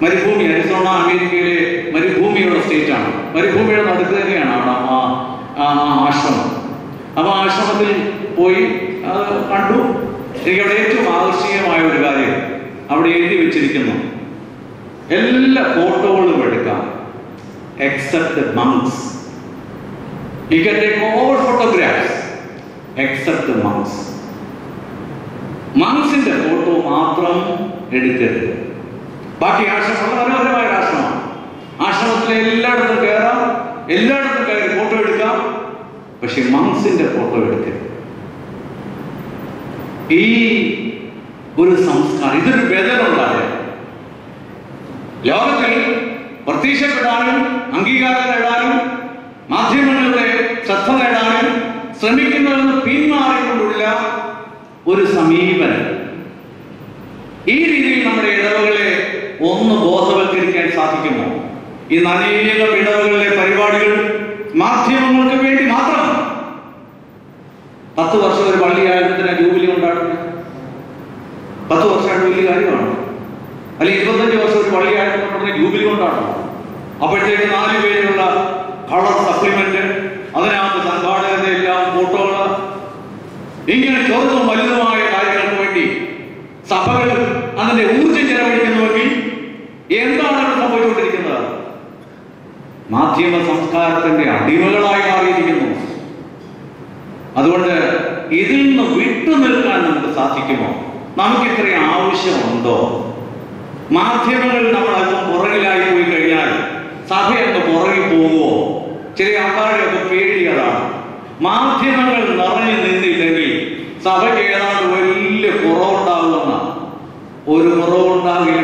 മരുഭൂമി അരിസോണ അമേരിക്കയിലെ മരുഭൂമിയുള്ള സ്റ്റേറ്റ് ആണ് മരുഭൂമിയുടെ നടുക്ക് തന്നെയാണ് അവിടെ ആ ആശ്രമം. അപ്പൊ ആശ്രമത്തിൽ പോയി കണ്ടു. എനിക്ക് അവിടെ ഏറ്റവും ആകർഷണീയമായ ഒരു കാര്യം അവിടെ എഴുതി വെച്ചിരിക്കുന്നു. എല്ലാ ഫോട്ടോകളും എടുക്കാം. എക്സെപ്റ്റ് ഫോട്ടോഗ്രാഫ്സ് എക്സെപ്റ്റ് മങ്സ് മങ്സിന്റെ ഫോട്ടോ മാത്രം എടുക്കരുത്. ബാക്കി ആശ്രമം മനോഹരമായ ഒരു ആശ്രമമാണ്. ആശ്രമത്തിലെ എല്ലായിടത്തും എല്ലായിടത്തും ഫോട്ടോ എടുക്കാം. പക്ഷെ മനസ്സിന്റെ ഫോട്ടോ എടുക്കരുത്. ഈ ഒരു സംസ്കാരം ഇതൊരു വേദനുണ്ടായ ലോകത്തിൽ പ്രത്യക്ഷപ്പെടാനും അംഗീകാരം നേടാനും മാധ്യമങ്ങളുടെ ശ്രദ്ധ നേടാനും ശ്രമിക്കുന്നതെന്ന് പിന്മാറിക്കൊണ്ടുള്ള ഒരു സമീപനം. ഈ രീതിയിൽ നമ്മുടെ ഇടവകളെ ഒന്ന് ബോധവൽക്കരിക്കാൻ സാധിക്കുമോ? ഇന്ന് അനേകം ഇടവകളിലെ പരിപാടികൾ മാധ്യമങ്ങൾക്ക് വേണ്ടി മാത്രം. പത്ത് വർഷം ഒരു പള്ളിയായതിന് ജൂബിലി കൊണ്ടാടുന്നത് പത്ത് വർഷമായിട്ട് വലിയ കാര്യമാണ്. അല്ലെങ്കിൽ ഇരുപത്തഞ്ച് വർഷം ഒരു പള്ളിയായതിന് ജൂബിലി കൊണ്ടാടണം അപ്പോഴത്തേക്ക് നാല് പേരുള്ള കളർ സപ്ലിമെന്റ് അതിനകത്ത് സംഘാടകരുടെ എല്ലാം ഫോട്ടോകൾ ഇങ്ങനെ ചെറുതും വലുതുമായ കാര്യങ്ങൾക്ക് വേണ്ടി സഭകൾ അതിന്റെ ഊർജം ചെലവഴിക്കുന്നുവെങ്കിൽ എന്താണ് ഇവിടെ സംഭവിച്ചുകൊണ്ടിരിക്കുന്നത്? മാധ്യമ സംസ്കാരത്തിന്റെ അടിമകളായി മാറിയിരിക്കുന്നു. അതുകൊണ്ട് ഇതിൽ നിന്ന് വിട്ടു നിൽക്കാൻ നമുക്ക് സാധിക്കുമോ? നമുക്ക് ഇത്രയും ആവശ്യമുണ്ടോ? മാധ്യമങ്ങൾ നമ്മൾ അല്പം പുറകിലായി പോയി കഴിഞ്ഞാൽ സഭ അങ്ങ് പുറകിൽ പോകുമോ? ചില ആൾക്കാരുടെയൊക്കെ പേടിയതാണ് മാധ്യമങ്ങൾ നിറഞ്ഞു നിന്നില്ലെങ്കിൽ സഭയ്ക്ക് ഏതാണ്ട് വലിയ കുറവുണ്ടാകുമെന്ന ഒരു കുറവുണ്ടാകില്ല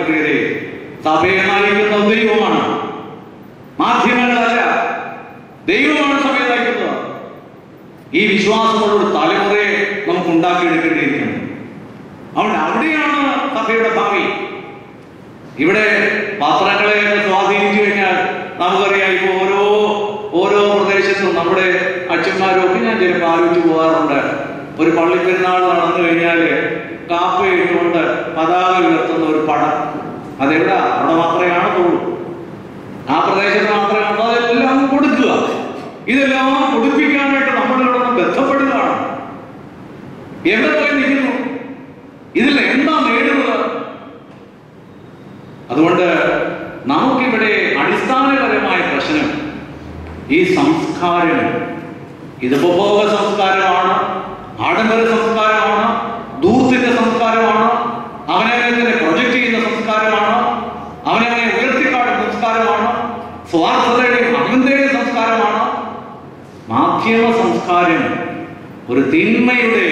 സഭയെ നയിക്കുന്ന ദൈവമാണ് മാധ്യമങ്ങളല്ല. ദൈവമാണ് സഭയെ ഈ വിശ്വാസമുള്ള ഒരു തലമുറയെ നമുക്ക് ഉണ്ടാക്കിയെടുക്കേണ്ടിയിരിക്കുന്നു അവിടെ അവിടെയാണ് സഭയുടെ ഭാവി ഇവിടെ പാത്രങ്ങളെ സ്വാധീനിച്ചു കഴിഞ്ഞാൽ നമുക്കറിയാം ഇപ്പൊ ഓരോ ഓരോ പ്രദേശത്തും നമ്മുടെ അച്ഛന്മാരൊക്കെ ഞാൻ ചിലപ്പോൾ ആലോചിച്ച് പോകാറുണ്ട്. ഒരു പള്ളിപ്പെരുന്നാൾ നടന്നു കഴിഞ്ഞാൽ കാപ്പ ഇട്ടുകൊണ്ട് പതാക ഉയർത്തുന്ന ഒരു പടം. അതെവിടെ? അവിടെ മാത്രമേ കാണത്തുള്ളൂ. പ്രദേശത്ത് മാത്രമേ അതെല്ലാം കൊടുക്കുക. ഇതെല്ലാം കൊടുപ്പിക്കാനായിട്ട് നമ്മളിവിടെ ബന്ധപ്പെടുകയാണ്. എവിടെ പോയി നിൽക്കുന്നു? ഇതിൽ എന്താ നേടുന്നത്? അതുകൊണ്ട് നമുക്കിവിടെ അടിസ്ഥാനപരമായ പ്രശ്നം ഈ സംസ്കാരം ഇത് ഉപഭോഗ സംസ്കാരമാണ് ആഡംബര സംഹാരം ഒരു തിന്മയുടെ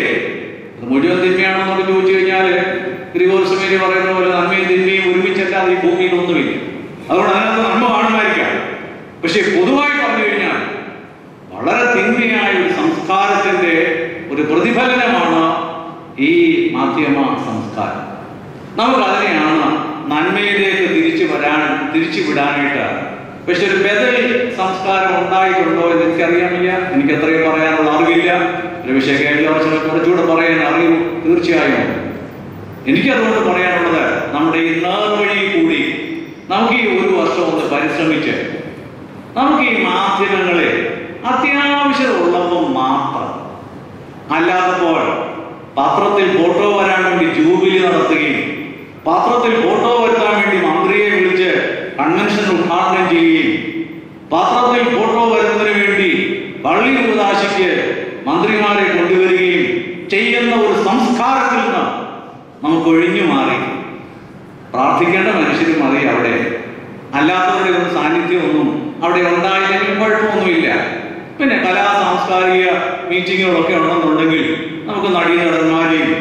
മുഴുവൻ തിന്മയാണോ നമുക്ക് ചോദിച്ചു കഴിഞ്ഞാൽ ഗ്രിഗോർസമേരി പറയുന്ന പോലെ നന്മയും തിന്മയും ഒരുമിച്ചല്ലാതെ ഈ ഭൂമിയിൽ ഒന്നുമില്ല. അതുകൊണ്ട് അതിനകത്ത് നന്മ കാണുമായിരിക്കാം. പക്ഷെ പൊതുവായി പറഞ്ഞു കഴിഞ്ഞാൽ വളരെ തിന്മയായ ഒരു സംസ്കാരത്തിന്റെ ഒരു പ്രതിഫലനമാണ് ഈ മാധ്യമ സംസ്കാരം. നമുക്ക് അതിനെയാണ് നന്മയിലേക്ക് തിരിച്ചു വരാൻ തിരിച്ചു വിടാനായിട്ട് പക്ഷെ ഒരു ബദൽ സംസ്കാരം ഉണ്ടായിട്ടുണ്ടോ എന്ന് എനിക്കറിയാമില്ല എനിക്ക് അത്രയും പറയാനുള്ള അറിവില്ല. ഒരു വിഷയം കേട്ടില്ല കുറച്ചുകൂടെ പറയാൻ അറിയും. തീർച്ചയായും. എനിക്കതുകൊണ്ട് പറയാനുള്ളത് നമ്മുടെ ഈ നേർവഴി കൂടി നമുക്ക് ഈ ഒരു വർഷം ഒന്ന് പരിശ്രമിച്ച് നമുക്ക് ഈ മാധ്യമങ്ങളെ അത്യാവശ്യമുള്ളപ്പോൾ മാത്രം അല്ലാത്തപ്പോൾ പത്രത്തിൽ ഫോട്ടോ വരാൻ വേണ്ടി ജൂബിലി നടത്തുകയും പത്രത്തിൽ ഫോട്ടോ വരുത്താൻ വേണ്ടി മന്ത്രിയെ വിളിച്ച് കൺവെൻഷൻ ഉദ്ഘാടനം ചെയ്യുകയും പത്രത്തിൽ ഫോട്ടോ വരുന്നതിന് വേണ്ടി പള്ളി ഉപദാശിക്ക് മന്ത്രിമാരെ കൊണ്ടുവരികയും ചെയ്യുന്ന ഒരു സംസ്കാരത്തിൽ നിന്ന് നമുക്ക് ഒഴിഞ്ഞു മാറി. പ്രാർത്ഥിക്കേണ്ട മനുഷ്യരും മതി അവിടെ. അല്ലാത്തവരുടെ ഒരു സാന്നിധ്യമൊന്നും അവിടെ ഉണ്ടായില്ലെങ്കിലും കുഴപ്പമൊന്നുമില്ല. പിന്നെ കലാ സാംസ്കാരിക മീറ്റിങ്ങുകളൊക്കെ ഉണ്ടെന്നുണ്ടെങ്കിൽ നമുക്ക് നടീനടന്മാരെയും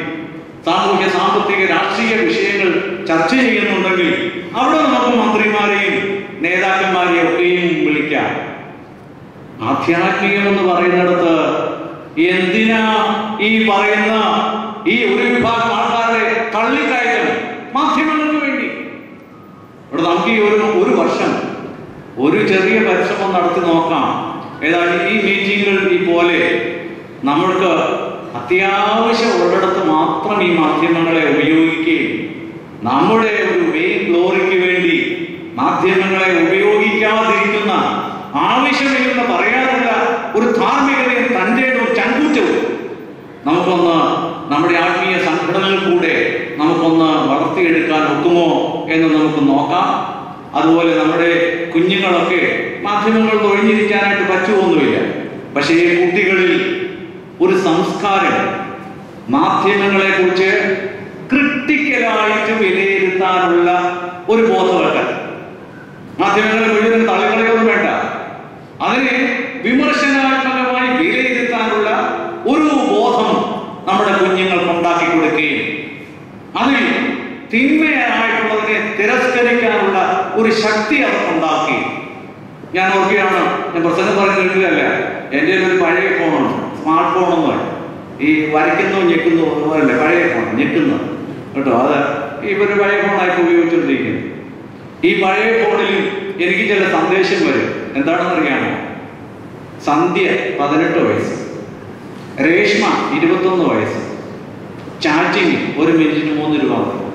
സാമൂഹ്യ സാമ്പത്തിക രാഷ്ട്രീയ വിഷയങ്ങൾ ചർച്ച ചെയ്യുന്നുണ്ടെങ്കിൽ അവിടെ നമുക്ക് മന്ത്രിമാരെയും നേതാക്കന്മാരെയും ഒക്കെയും വിളിക്കാം. ആധ്യാത്മികം എന്ന് പറയുന്നിടത്ത് എന്തിനാ ഈ പറയുന്ന ഈ ഒരു വിഭാഗം ആൾക്കാരെ തള്ളിക്കയറ്റം മാധ്യമങ്ങൾക്ക് വേണ്ടി? ഇവിടെ നമുക്ക് ഈ ഒരു ഒരു വർഷം ഒരു ചെറിയ പരിശ്രമം നടത്തി നോക്കാം. ഏതാണ്ട് ഈ മീറ്റിങ്ങുകൾ ഈ പോലെ നമ്മൾക്ക് അത്യാവശ്യം ഉള്ളിടത്ത് മാത്രം ഈ മാധ്യമങ്ങളെ ഉപയോഗിക്കുകയും നമ്മുടെ ഒരു മെയിൻ ഗ്ലോറിക്ക് വേണ്ടി മാധ്യമങ്ങളെ ഉപയോഗിക്കാതിരിക്കുന്ന ആവശ്യമില്ലെന്ന് പറയാനുള്ള ഒരു ധാർമ്മികതയും തന്റെ ചങ്കൂറ്റവും നമുക്കൊന്ന് നമ്മുടെ ആത്മീയ സംഘടനകൾ കൂടെ നമുക്കൊന്ന് വളർത്തിയെടുക്കാൻ ഒക്കുമോ എന്ന് നമുക്ക് നോക്കാം. അതുപോലെ നമ്മുടെ കുഞ്ഞുങ്ങളൊക്കെ മാധ്യമങ്ങളിൽ ഒഴിഞ്ഞിരിക്കാനായിട്ട് പറ്റുമൊന്നുമില്ല പക്ഷേ കുട്ടികളിൽ ഒരു സംസ്കാരം മാധ്യമങ്ങളെ കുറിച്ച് ക്രിട്ടിക്കലായിട്ട് വിലയിരുത്താനുള്ള ഒരു ബോധവൽക്കരണം. മാധ്യമങ്ങളെ മുഴുവൻ തള്ളിക്കളയൊന്നും വേണ്ട. അതിനെ വിമർശനാത്മകമായി വിലയിരുത്താനുള്ള ഒരു ബോധം നമ്മുടെ കുഞ്ഞുങ്ങൾക്ക് ഉണ്ടാക്കി കൊടുക്കുകയും അതിൽ തിന്മയായിട്ടുള്ളതിനെ തിരസ്കരിക്കാനുള്ള ഒരു ശക്തി അവർക്കുണ്ടാക്കി ഞാൻ ഓർക്കുകയാണ് ഞാൻ പ്രസംഗം പറഞ്ഞു കഴിഞ്ഞില്ല എന്റെ ഒരു പഴയ ഫോണാണ് സ്മാർട്ട് ഫോണൊന്നും ഈ വരയ്ക്കുന്നു ഞെക്കുന്നു അല്ല പഴയ ഫോൺ ഞെക്കുന്നു. കേട്ടോ അത് ഇവർ പഴയ ഫോണായിട്ട് ഉപയോഗിച്ചുകൊണ്ടിരിക്കുന്നു. ഈ പഴയ ഫോണിൽ എനിക്ക് ചില സന്ദേശം വരും. എന്താണെന്ന് അറിയാമോ? സന്ധ്യ പതിനെട്ട് വയസ്സ്. രേഷ്മ ഇരുപത്തൊന്ന് വയസ്സ്. ചാറ്റിങ് ഒരു മിനിറ്റിന് മൂന്ന് രൂപ.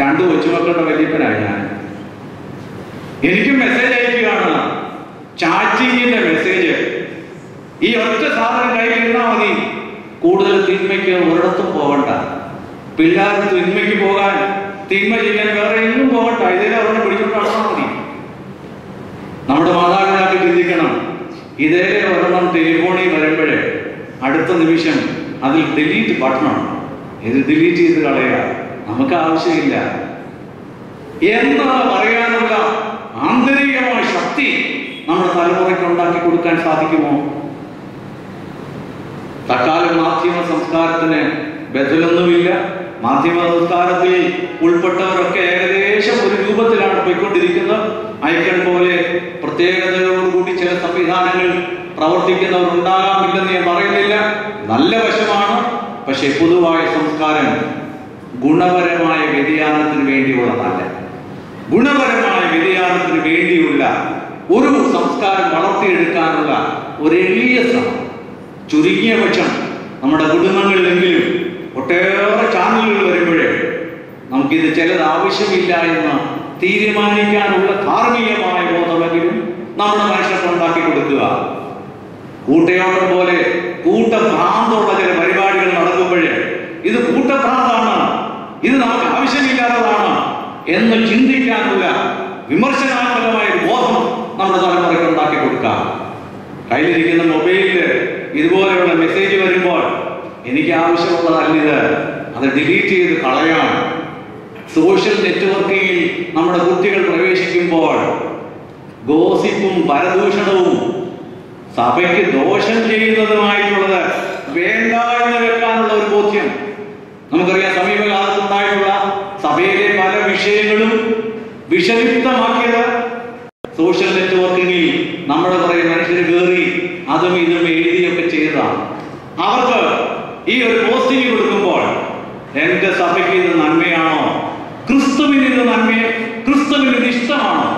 രണ്ട് കൊച്ചുമക്കളുടെ വലിയപ്പനായി ഞാൻ. എനിക്കും മെസ്സേജ് അയക്കുകയാണ്. ചാറ്റിങ്ങിന്റെ മെസ്സേജ് ഈ ഒറ്റ സാധനം കയ്യിൽ ഇരുന്നാൽ മതി. കൂടുതൽ തിന്മയ്ക്ക് ഒരിടത്തും പോകണ്ട. പിള്ളേർ തിന്മയ്ക്ക് പോകാൻ തിന്മ ചെയ്യാൻ വേറെ എങ്ങും പോകട്ടെ ഇതിനെ അവരുടെ പിടിച്ചോണ്ട് നടന്നാൽ മതി നമ്മുടെ മാതാപിതാക്കൾ ചിന്തിക്കണം. ഇതേ ഒരെണ്ണം ടെലിഫോണിൽ വരുമ്പോഴേ അടുത്ത നിമിഷം അതിൽ ഡിലീറ്റ് ബട്ടണാണ് ഇത് ഡിലീറ്റ് ചെയ്ത് കളയുക. നമുക്ക് ആവശ്യമില്ല. എന്താ പറയാനുള്ള ആന്തരികമായ ശക്തി നമ്മുടെ തലമുറയ്ക്ക് ഉണ്ടാക്കി കൊടുക്കാൻ സാധിക്കുമോ? തക്കാല മാധ്യമ സംസ്കാരത്തിന് ബദലൊന്നുമില്ല. മാധ്യമ ഉൾപ്പെട്ടവരൊക്കെ ഏകദേശം ഒരു രൂപത്തിലാണ് പോയിക്കൊണ്ടിരിക്കുന്നത്. ഐക്കൺ പോലെ പ്രത്യേകതകളോടുകൂടി ചില സംവിധാനങ്ങൾ പ്രവർത്തിക്കുന്നവരുണ്ടാകാമില്ലെന്ന് ഞാൻ പറയുന്നില്ല. നല്ല വശമാണ്. പക്ഷെ പൊതുവായ സംസ്കാരം ഗുണപരമായ വ്യതിയാനത്തിന് വേണ്ടിയുള്ളതല്ല. ഗുണപരമായ വ്യതിയാനത്തിന് വേണ്ടിയുള്ള ഒരു സംസ്കാരം വളർത്തിയെടുക്കാനുള്ള ഒരു എളിയ ശ്രമം. ചുരുങ്ങിയ പക്ഷം നമ്മുടെ കുടുംബങ്ങളിലെങ്കിലും ഒട്ടേറെ ചാനലുകൾ വരുമ്പോഴേ നമുക്കിത് ചിലത് ആവശ്യമില്ല എന്ന് തീരുമാനിക്കാനുള്ള ധാർമ്മികമായ ബോധമെങ്കിലും നമ്മുടെ മനുഷ്യർക്ക് ഉണ്ടാക്കി കൊടുക്കുക. കൂട്ടയോട്ടം പോലെ കൂട്ടഭ്രാന്തമുള്ള ചില പരിപാടികൾ നടക്കുമ്പോഴേ ഇത് കൂട്ടഭ്രാന്താണ്. ഇത് നമുക്ക് ആവശ്യമില്ലാത്തതാണ് എന്ന് ചിന്തിക്കാനുള്ള വിമർശനാത്മകമായ ബോധം നമ്മുടെ തലമുറയ്ക്ക് ഉണ്ടാക്കി കൊടുക്കാം. കയ്യിലിരിക്കുന്ന മൊബൈലിൽ ഇതുപോലെയുള്ള മെസ്സേജ് വരുമ്പോൾ എനിക്ക് ആവശ്യമുള്ളതല്ലിത് അത് ഡിലീറ്റ് ചെയ്ത് കളയാം സോഷ്യൽ നെറ്റ്വർക്കിൽ നമ്മുടെ കുട്ടികൾ പ്രവേശിക്കുമ്പോൾ ഗോസിപ്പും പരദൂഷണവും സഭയ്ക്ക് ദോഷം ചെയ്യുന്നതുമായിട്ടുള്ളത് വേണ്ട എന്ന് വെക്കാനുള്ള ഒരു ബോധ്യം. നമുക്കറിയാം സമീപകാലത്തുണ്ടായിട്ടുള്ള സഭയിലെ പല വിഷയങ്ങളും വിഷലിപ്തമാക്കിയത് സോഷ്യൽ നെറ്റ്വർക്കിങ്ങിൽ നമ്മുടെ കുറെ മനുഷ്യർ കയറി അതും ഇതും എഴുതിയൊക്കെ ചെയ്തതാണ്. അവർക്ക് ഈ ഒരു പോസ്റ്റിംഗ് കൊടുക്കുമ്പോൾ എന്റെ സഭയ്ക്ക് ഇത് നന്മയാണോ? ക്രിസ്തുവിന് ഇത് നന്മയെ ക്രിസ്തുവിന് ഇത് ഇഷ്ടമാണോ?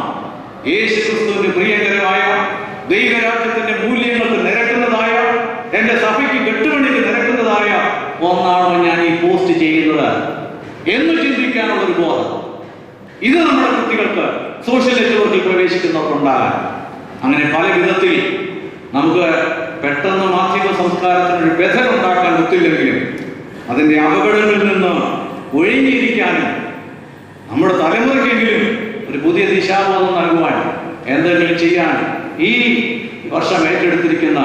യേശു ക്രിസ്തുവിന് പ്രിയകരമായ ദൈവരാജ്യത്തിന്റെ മൂല്യങ്ങൾക്ക് നിരക്കുന്നതായ എന്റെ സഭയ്ക്ക് കെട്ടുപണിക്ക് നിരക്കുന്നതായ ഒന്നാണോ ഞാൻ ഈ പോസ്റ്റ് ചെയ്യുന്നത് എന്ന് ചിന്തിക്കാനുള്ള ഒരു ബോധം. ഇത് നമ്മുടെ കുട്ടികൾക്ക് സോഷ്യൽ നെറ്റ്വർക്കിൽ പ്രവേശിക്കുന്നവർക്കുണ്ടാകാൻ. അങ്ങനെ പല വിധത്തിൽ നമുക്ക് പെട്ടെന്ന് മാധ്യമ സംസ്കാരത്തിന് ഒരു ബദൽ ഉണ്ടാക്കാൻ ഒത്തില്ലെങ്കിലും അതിന്റെ അപകടങ്ങളിൽ നിന്ന് ഒഴിഞ്ഞിരിക്കാനും നമ്മുടെ തലമുറയ്ക്കെങ്കിലും ഒരു പുതിയ ദിശാബോധം നൽകുവാൻ എന്തെങ്കിലും ചെയ്യാൻ ഈ വർഷം ഏറ്റെടുത്തിരിക്കുന്ന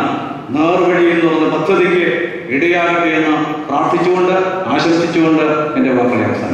നേർവഴി എന്ന് പറഞ്ഞ പദ്ധതിക്ക് ഇടയാകട്ടെ എന്ന് പ്രാർത്ഥിച്ചുകൊണ്ട് ആശംസിച്ചുകൊണ്ട് എന്റെ വാക്കുകളെ അവസാനം